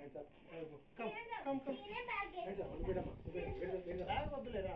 right come come వద్దులేరా